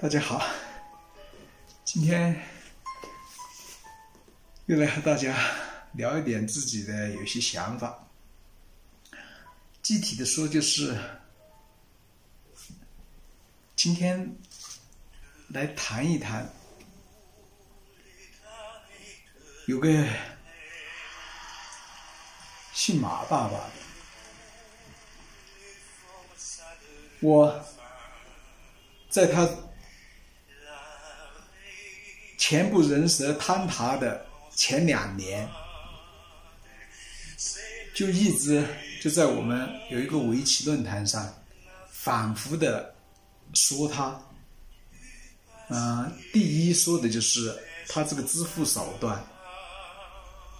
大家好，今天又来和大家聊一点自己的有些想法。具体的说，就是今天来谈一谈，有个姓马爸爸的，我在他。前部人蛇坍塌的前两年，就一直就在我们有一个围棋论坛上，反复的说他，嗯，第一说的就是他这个支付手段，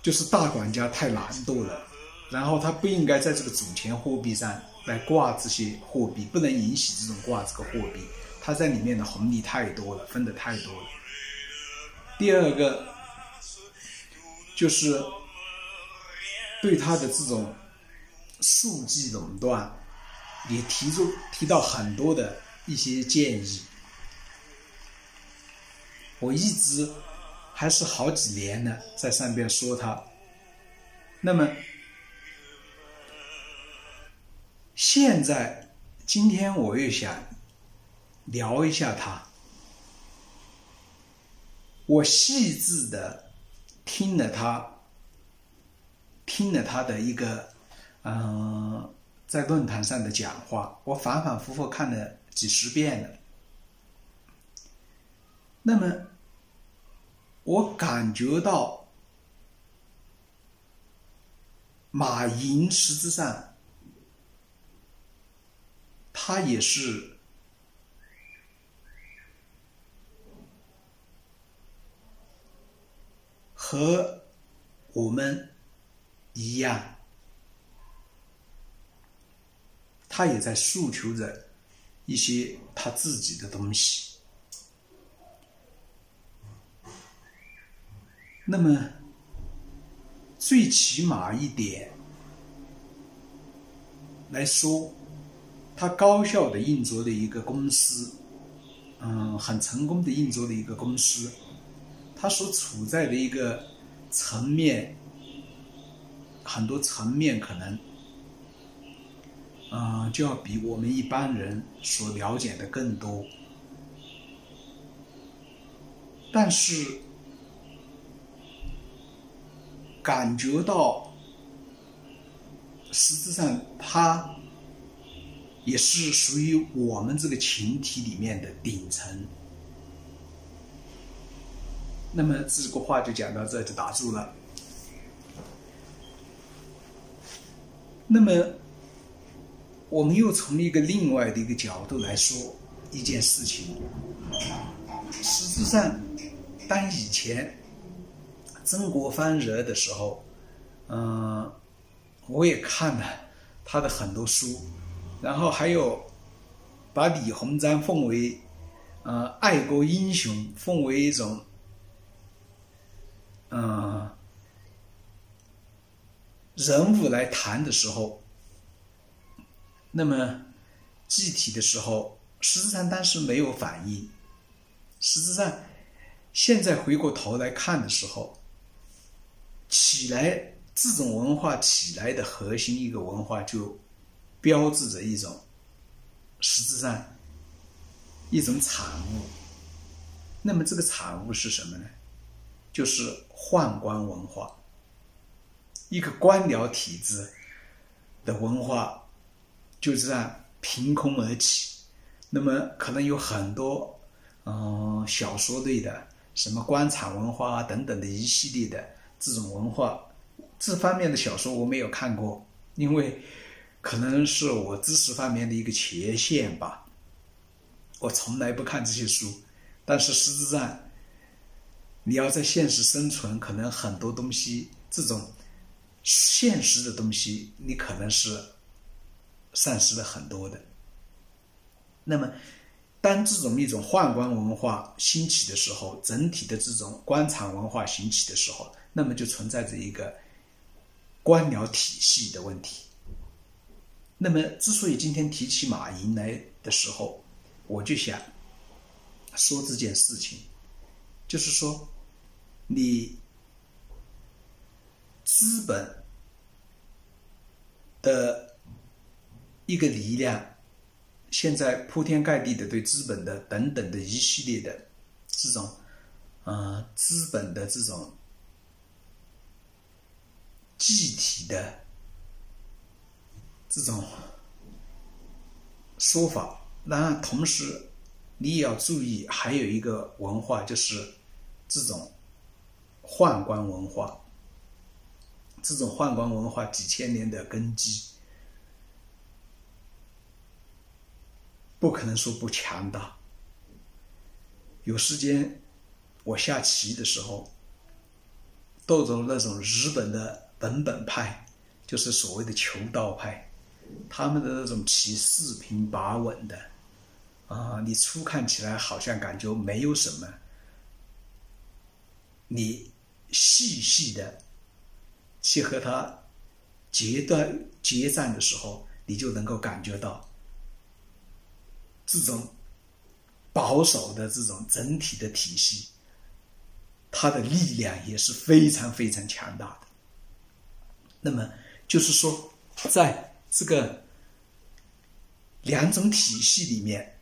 就是大管家太懒惰了，然后他不应该在这个主权货币上来挂这些货币，不能允许这种挂这个货币，他在里面的红利太多了，分的太多了。第二个就是对他的这种数据垄断，也提出提到很多的一些建议。我一直还是好几年了，在上边说他。那么现在今天我又想聊一下他。我细致的听了他，听了他的一个，嗯，在论坛上的讲话，我反反复复看了几十遍了。那么，我感觉到马云实质上，他也是。和我们一样，他也在诉求着一些他自己的东西。那么，最起码一点来说，他高效的运作的一个公司，嗯，很成功的运作的一个公司。他所处在的一个层面，很多层面可能，嗯，就要比我们一般人所了解的更多。但是，感觉到，实质上他也是属于我们这个群体里面的顶层。那么这个话就讲到这就打住了。那么，我们又从一个另外的一个角度来说一件事情。实质上，当以前曾国藩热的时候，嗯，我也看了他的很多书，然后还有把李鸿章奉为呃爱国英雄，奉为一种。嗯，人物来谈的时候，那么具体的时候，实质上当时没有反应。实质上，现在回过头来看的时候，起来这种文化起来的核心一个文化，就标志着一种实质上一种产物。那么这个产物是什么呢？就是宦官文化，一个官僚体制的文化就这样凭空而起。那么可能有很多嗯小说类的，什么官场文化啊等等的一系列的这种文化，这方面的小说我没有看过，因为可能是我知识方面的一个缺陷吧。我从来不看这些书，但是实质上。你要在现实生存，可能很多东西，这种现实的东西，你可能是丧失了很多的。那么，当这种一种宦官文化兴起的时候，整体的这种官场文化兴起的时候，那么就存在着一个官僚体系的问题。那么，之所以今天提起马云来的时候，我就想说这件事情，就是说，你资本的一个力量，现在铺天盖地的对资本的等等的一系列的这种，呃，资本的这种具体的这种说法，当然同时。你也要注意，还有一个文化就是这种宦官文化。这种宦官文化几千年的根基，不可能说不强大。有时间我下棋的时候，斗着那种日本的本本派，就是所谓的求道派，他们的那种棋四平八稳的。啊，你初看起来好像感觉没有什么，你细细的去和他决断决战的时候，你就能够感觉到这种保守的这种整体的体系，它的力量也是非常非常强大的。那么就是说，在这个两种体系里面。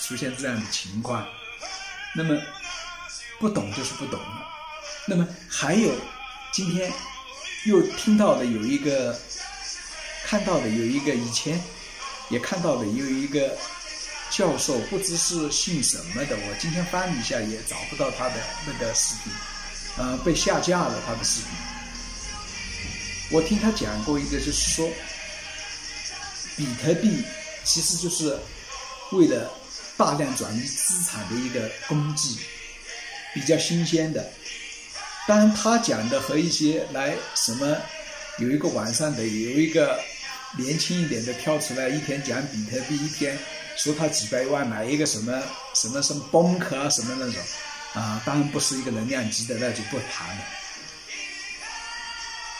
出现这样的情况。那么不懂就是不懂。那么还有今天又听到的有一个，看到的有一个以前也看到的有一个教授，不知是姓什么的，我今天翻了一下也找不到他的那个视频，呃，被下架了他的视频。我听他讲过一个，就是说，比特币其实就是为了大量转移资产的一个工具，比较新鲜的。当然，他讲的和一些来什么，有一个晚上的有一个年轻一点的跳出来，一天讲比特币，一天说他几百万买一个什么什么什么崩壳啊什么那种，啊，当然不是一个能量级的，那就不谈了。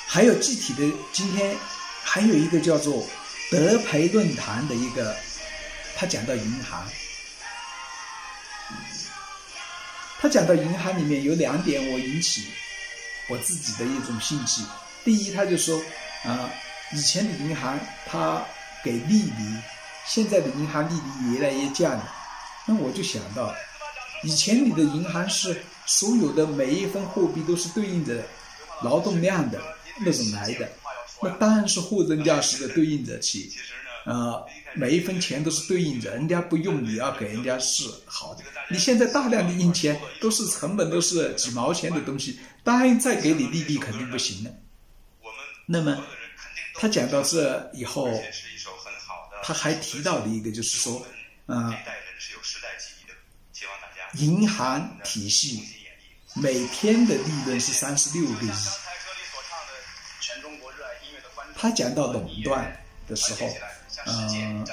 还有具体的，今天还有一个叫做德培论坛的一个，他讲到银行。他讲到银行里面有两点，我引起我自己的一种兴趣。第一，他就说，啊，以前的银行他给利率，现在的银行利率越来越降。那我就想到，以前你的银行是所有的每一分货币都是对应着劳动量的那种来的，那当然是货真价实的对应着去。呃，每一分钱都是对应，人家不用你要给人家是好的。你现在大量的印钱都是成本都是几毛钱的东西，当然再给你利率肯定不行了。那么他讲到这以后，他还提到了一个，就是说，嗯，银行体系每天的利润是三十六个亿。他讲到垄断的时候。嗯，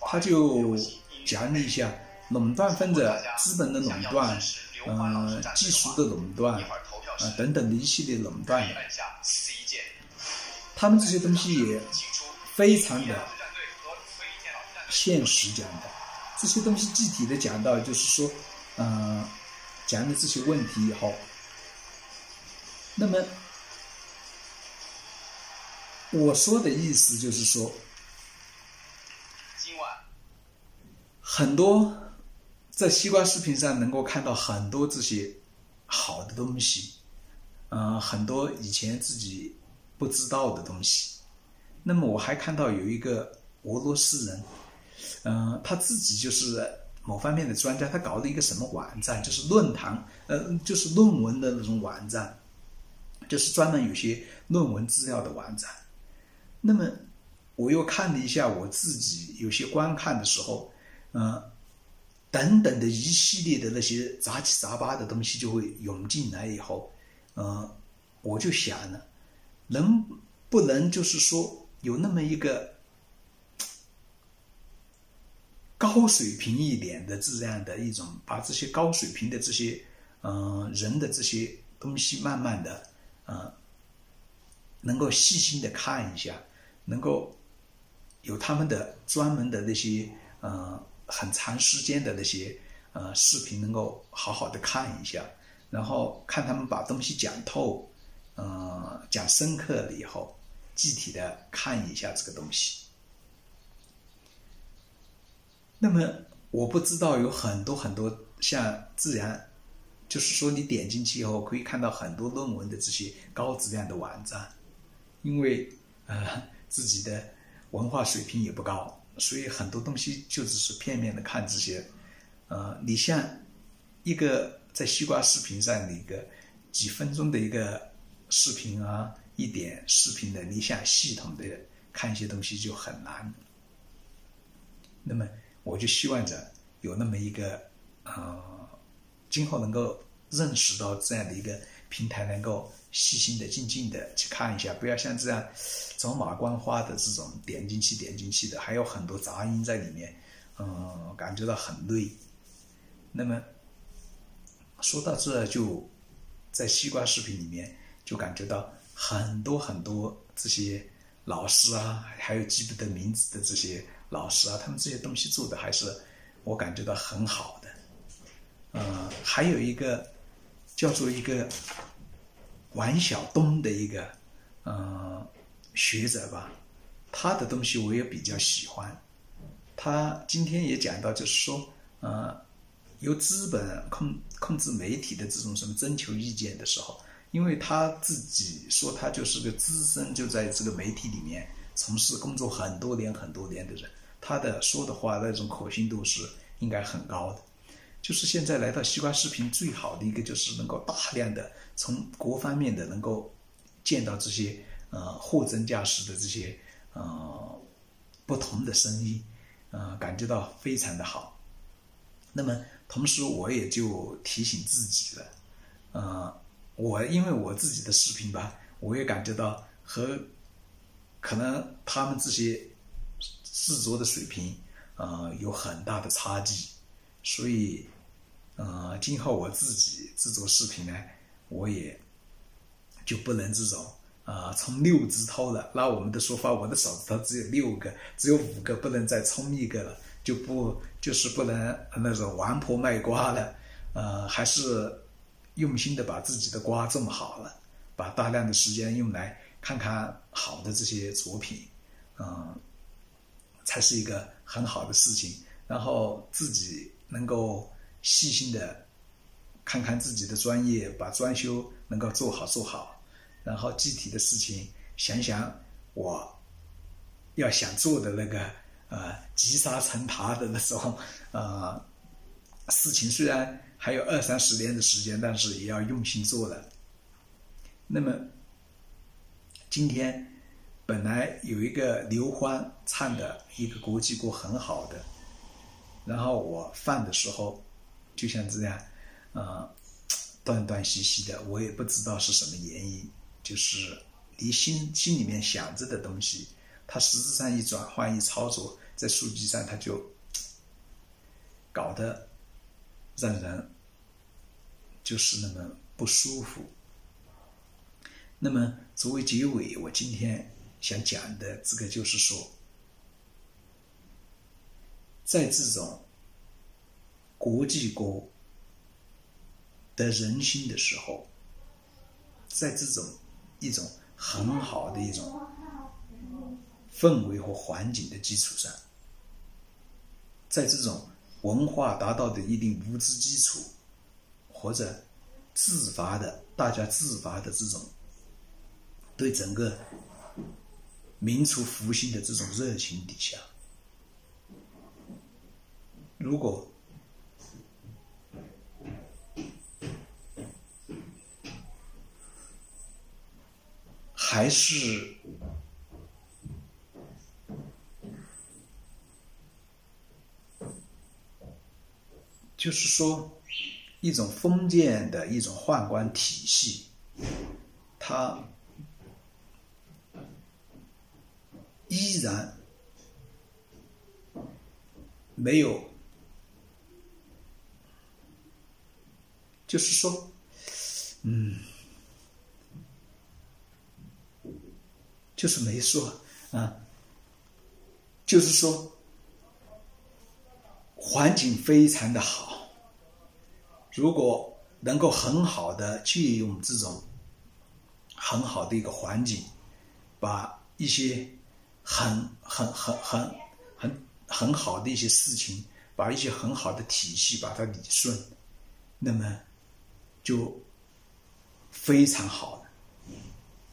他就讲了一下，垄断分着资本的垄断，嗯，技术的垄断，啊等等的一系列垄断。他们这些东西也非常的现实讲的，这些东西具体的讲到就是说，嗯，讲的这些问题以后，那么我说的意思就是说。很多在西瓜视频上能够看到很多这些好的东西，嗯，很多以前自己不知道的东西。那么我还看到有一个俄罗斯人，嗯，他自己就是某方面的专家，他搞了一个什么网站，就是论坛，呃，就是论文的那种网站，就是专门有些论文资料的网站。那么我又看了一下我自己有些观看的时候。嗯，等等的一系列的那些杂七杂八的东西就会涌进来以后，嗯，我就想呢，能不能就是说有那么一个高水平一点的这样的一种，把这些高水平的这些嗯人的这些东西，慢慢的嗯，能够细心的看一下，能够有他们的专门的那些嗯。很长时间的那些呃视频，能够好好的看一下，然后看他们把东西讲透，嗯，讲深刻了以后，具体的看一下这个东西。那么我不知道有很多很多像自然，就是说你点进去以后可以看到很多论文的这些高质量的网站，因为呃自己的文化水平也不高。所以很多东西就只是片面的看这些，呃，你像一个在西瓜视频上的一个几分钟的一个视频啊，一点视频的，你想系统的看一些东西就很难。那么我就希望着有那么一个，呃，今后能够认识到这样的一个平台，能够。细心的、静静的去看一下，不要像这样走马观花的这种点进去、点进去的，还有很多杂音在里面，嗯，感觉到很累。那么说到这，就在西瓜视频里面就感觉到很多很多这些老师啊，还有记不得名字的这些老师啊，他们这些东西做的还是我感觉到很好的。嗯，还有一个叫做一个。王晓东的一个，嗯，学者吧，他的东西我也比较喜欢。他今天也讲到，就是说，呃，由资本控控制媒体的这种什么征求意见的时候，因为他自己说他就是个资深，就在这个媒体里面从事工作很多年很多年的人，他的说的话那种可信度是应该很高的。就是现在来到西瓜视频最好的一个，就是能够大量的从各方面的能够见到这些呃货真价实的这些呃不同的声音，呃感觉到非常的好。那么同时我也就提醒自己了，呃我因为我自己的视频吧，我也感觉到和可能他们这些制作的水平呃有很大的差距，所以。嗯，今后我自己制作视频呢，我也就不能这种啊，充六指头了。那我们的说法，我的手指头只有六个，只有五个，不能再充一个了，就不就是不能那种王婆卖瓜了。呃，还是用心的把自己的瓜种好了，把大量的时间用来看看好的这些作品，嗯，才是一个很好的事情。然后自己能够。细心的看看自己的专业，把装修能够做好做好，然后具体的事情想想我要想做的那个呃积沙成塔的那种呃事情，虽然还有二三十年的时间，但是也要用心做了。那么今天本来有一个刘欢唱的一个国际歌很好的，然后我放的时候。就像这样，呃，断断续续的，我也不知道是什么原因。就是你心心里面想着的东西，它实质上一转换一操作，在数据上它就搞得让人就是那么不舒服。那么作为结尾，我今天想讲的这个就是说，在这种。国际歌得人心的时候，在这种一种很好的一种氛围和环境的基础上，在这种文化达到的一定物质基础，或者自发的大家自发的这种对整个民族复兴的这种热情底下，如果。还是就是说，一种封建的一种宦官体系，它依然没有，就是说，嗯。就是没说啊，就是说环境非常的好。如果能够很好的借用这种很好的一个环境，把一些很很很很很很好的一些事情，把一些很好的体系把它理顺，那么就非常好了。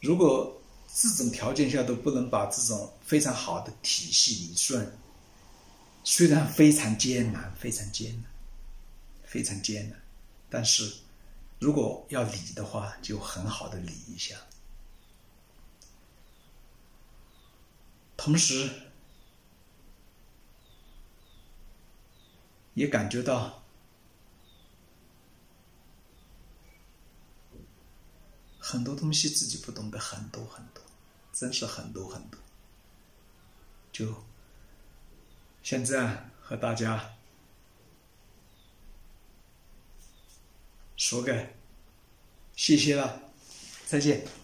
如果这种条件下都不能把这种非常好的体系理顺，虽然非常艰难，非常艰难，非常艰难，但是如果要理的话，就很好的理一下。同时，也感觉到很多东西自己不懂得很多很多。真是很多很多，就现在和大家说个谢谢了，再见。